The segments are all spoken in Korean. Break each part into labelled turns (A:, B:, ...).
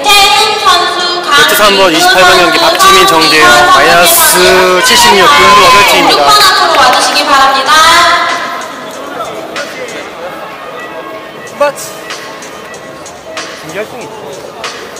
A: 세트 3번 28번 경기 박지민 정재영 마이너스 76 공부 어설티입니다.
B: 와주시기 바랍니다. 출발! 준비할 수 있어.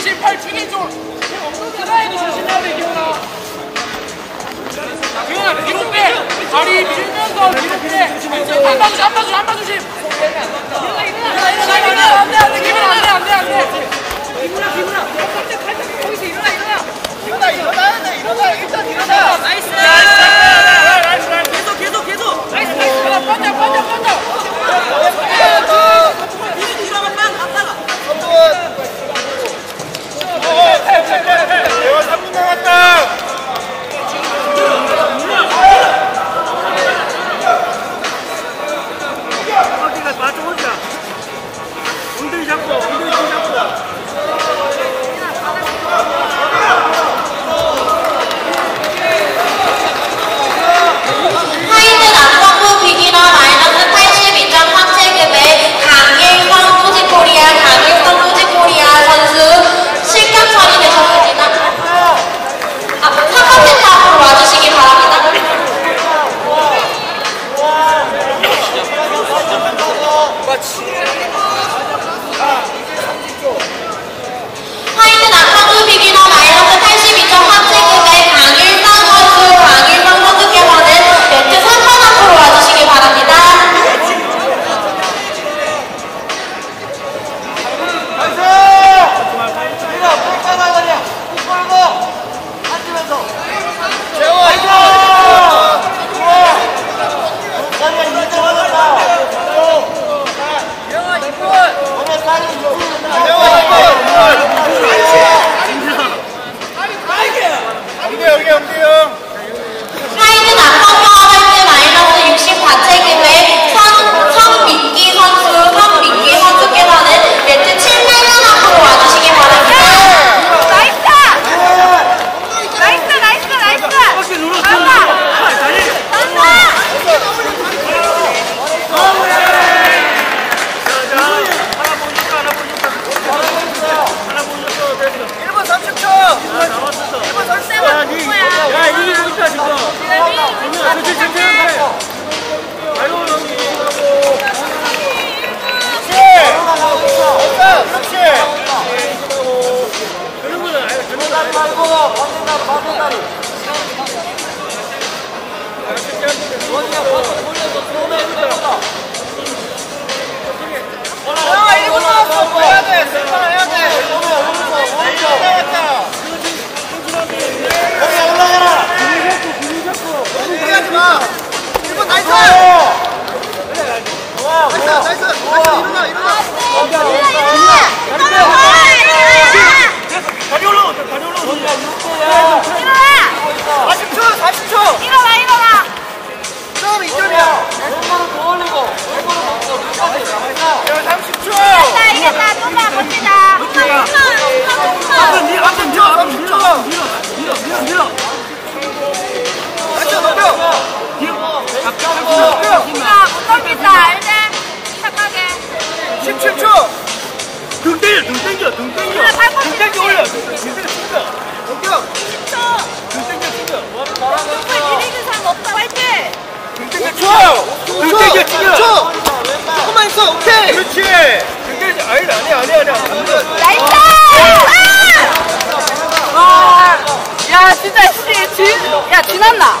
C: 58 중에 좀 그다음에 조심해야 돼 기훈아 기훈아 뒤로 빼 다리 밀면서 뒤로 빼 한방 조심 한방 조심 기호나 일어나 일어나 일어나 nice, nice. 일어나,
D: 일어나. 다리 올라, 다리 올라. 40초, 40초.
E: 일어나 일어나
D: 그다음에 2점이야. 야, 30초.
E: 자 이겼다 좀만 봅시다 엄마 엄마 엄마
D: 밀어, 앞에 밀어, 앞에 밀어. 밀어, 밀어, 밀어, 밀어. 낮춰, 높여. 높여.
E: 엄마 못
D: 땡겨, 등 땡겨, 등 땡겨. 올려. 등 땡겨, 땡겨. 넘겨.
E: 10초
D: 등 땡겨, 땡겨.
E: 정말 기리는 사람 없다 화이팅
D: 등 땡겨, 땡겨, 쳐. 조금만 있어, 오케이. 그렇지. 등 땡겨, 아니, 아니, 아니, 아니.
E: 나이스 아! 야 진짜 야 지났나?